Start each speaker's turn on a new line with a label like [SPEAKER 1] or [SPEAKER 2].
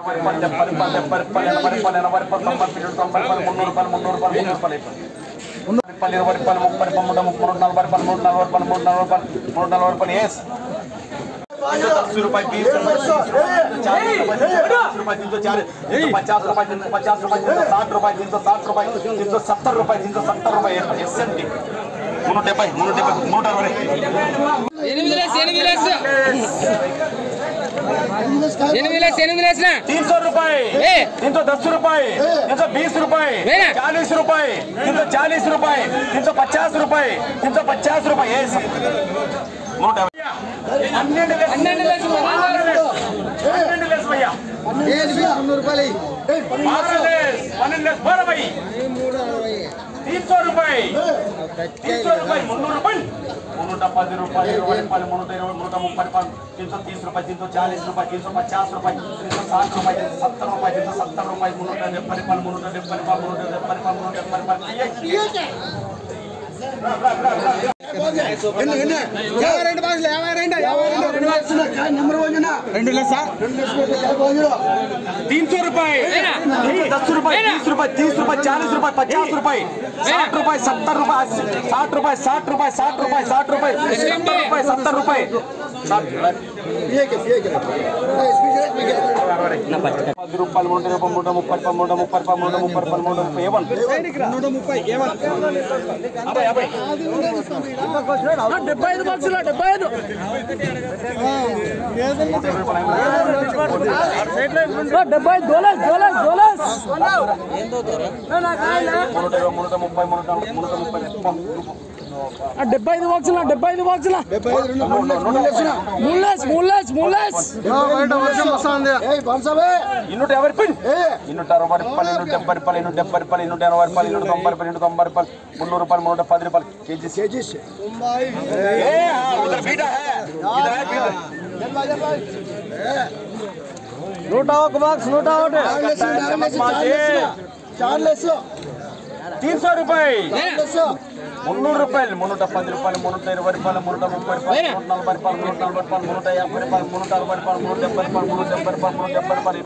[SPEAKER 1] రూపాయలు డెబ్బై రూపాయలు డెబ్బై రూపాయలు ఎనభై రూపాయలు ఎనభై రూపాయలు తొంభై రూపాయలు తొంభై రూపాయలు మున్నూరు రూపాయలు మున్నూరు రూపాయలు మున్నూరు రూపాయలు అయిపోయింది మున్నూరు రూపాయలు ఇరవై రూపాయలు ముప్పై రూపాయలు మూడు ముప్పై మూడు నలభై రూపాయలు మూడు నలభై రూపాయలు మూడు నలభై రూపాయలు మూడు నలభై రూపాయలు ఎస్ दस रुपए बीस रुपए चालीस रुपए तीन सौ चालीस तीन सौ पचास रुपए तीन सौ पचास रुपए तीन सौ साठ रुपए तीन सौ साठ रुपए तीन सौ सत्तर रुपए तीन सौ सत्तर रुपए एस एम टी मुनूट डेब्बई मुनूट डेब्बई नूट अरवై तीन सौ रूपए तीन सौ दस रूपए तीन सौ बीस रूपए चालीस रूपए तीन सौ चालीस रूपए तीन सौ पचास रूपए तीन सौ पचास रूपए नोट भैया। రూపాయలు అరవై తీర్చో రూపాయి తీర్చో రూపాయి మున్నూరు రూపాయలు మున్నూట పది రూపాయలు ఇరవై రూపాయలు మున్నూట ఇరవై నూట ముప్పై రూపాయలు తినసో తీస్ రూపాయి తినసో చాలీస్ రూపాయి తినసో పచాస్ రూపాయి తినసో సాట్ రూపాయి తినసో సత్తర్ రూపాయి తినసో సత్తర్ రూపాయి మున్నూట డెబ్బై రూపాయలు మున్నూట డెబ్బై రూపాయలు మున్నూట డెబ్బై రూపాయలు మున్నూట డెబ్బై రూపాయలు మున్నూట డెబ్బై రూపాయలు మున్నూట డెబ్బై రూపాయలు तीन सौ रुपए दस रुपए बीस रुपए तीस रुपए चालीस रुपए पचास रुपए साठ रुपए सत्तर रुपए अस्सी- साठ रुपए साठ रुपए साठ रुपए साठ रुपए सत्तर रुपए सत्तर रुपए పది రూపాయలు మూడు రూపాయలు మూడు ముప్పై రూపాయలు మూడు ముప్పై రూపాయలు మూడు ముప్పై రూపాయలు మూడు ముప్పై ఏవన్ అబ్బాయి అబ్బాయి
[SPEAKER 2] డెబ్బై ఐదు బాక్సులు డెబ్బై ఐదు డెబ్బై ఐదు దోలస్ దోలస్ దోలస్ డెబ్బై ఐదు బాక్సుల డెబ్బై ఐదు బాక్సుల ముల్లేస్ ముల్లేస్ ముల్లేస్
[SPEAKER 1] ఇన్నూట యాభై రూపాయలు ఇన్నూట అరవై రూపాయలు ఇన్నూట డెబ్బై రూపాయలు ఇన్నూట డెబ్బై రూపాయలు ఇన్నూట ఎనభై రూపాయలు ఇన్నూట తొంభై రూపాయలు ఇన్నూట తొంభై రూపాయలు మున్నూరు రూపాయలు మూడు పది రూపాయలు కేజీ కేజీ బీటా
[SPEAKER 2] నూట ఒక బాక్స్ నూట ఒకటి
[SPEAKER 1] తీన్ సో రూపాయి మున్నూరు రూపాయలు మున్నూట పది రూపాయలు మున్నూట ఇరవై రూపాయలు మున్నూట ముప్పై రూపాయలు నూట నలభై రూపాయలు నూట నలభై రూపాయలు మున్నూట యాభై రూపాయలు మున్నూట అరవై రూపాయలు మూడు డెబ్బై రూపాయలు మున్నూట డెబ్బై రూపాయలు మున్నూట డెబ్బై రూపాయలు